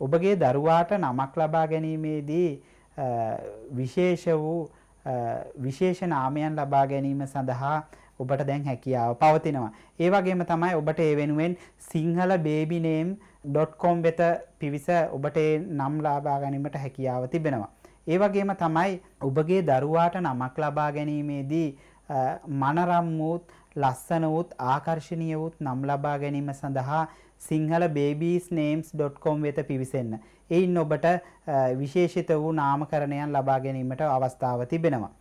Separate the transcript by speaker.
Speaker 1: ඔබගේ දරුවාට නමක් ලබා ගැනීමේදී විශේෂ වූ විශේෂ නාමයන් ලබා ගැනීම සඳහා ඔබට දැන් හැකියාව පවතිනවා. ඒ වගේම තමයි ඔබට ඒ වෙනුවෙන් සිංහල babyname.com වෙත පිවිස ඔබට ඒ නම් ලබා ගැනීමට හැකියාව තිබෙනවා. ඒ වගේම තමයි ඔබගේ දරුවාට නමක් ලබා ගැනීමේදී මනරම් වූත් ලස්සන වූත් ආකර්ශනීය වූත් නම් ලබා ගැනීම සඳහා සිංහල babiesnames.com වෙත පිවිසෙන්න. එයින් ඔබට විශේෂිත වූ නාමකරණයන් ලබා ගැනීමට අවස්ථාව තිබෙනවා.